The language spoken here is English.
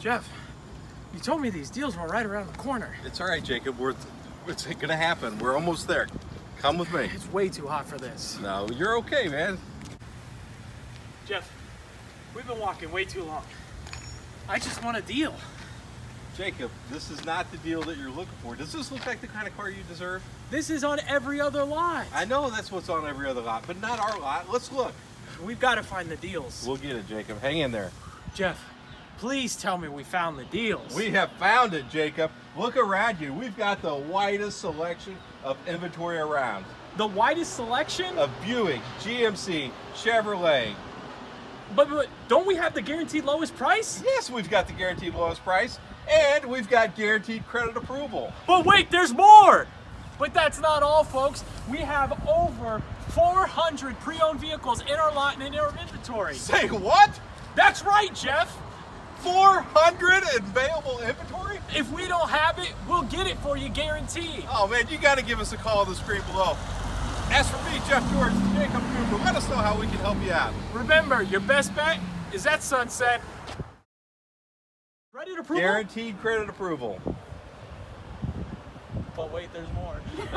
Jeff, you told me these deals were right around the corner. It's all right, Jacob. We're, it's gonna happen. We're almost there. Come with me. It's way too hot for this. No, you're okay, man. Jeff, we've been walking way too long. I just want a deal. Jacob, this is not the deal that you're looking for. Does this look like the kind of car you deserve? This is on every other lot. I know that's what's on every other lot, but not our lot. Let's look. We've got to find the deals. We'll get it, Jacob. Hang in there. Jeff, please tell me we found the deals. We have found it, Jacob. Look around you. We've got the widest selection of inventory around. the widest selection? Of Buick, GMC, Chevrolet. but, but don't we have the guaranteed lowest price? Yes, we've got the guaranteed lowest price, and we've got guaranteed credit approval. But wait, there's more! But that's not all, folks. We have over 400 pre-owned vehicles in our lot and in our inventory. Say what? That's right, Jeff. 400 available inventory? If we don't have it, we'll get it for you guaranteed. Oh man, you got to give us a call on the screen below. As for me, Jeff George, Jacob Cooper, let us know how we can help you out. Remember, your best bet is at sunset. Ready to prove? Guaranteed credit approval. But wait, there's more.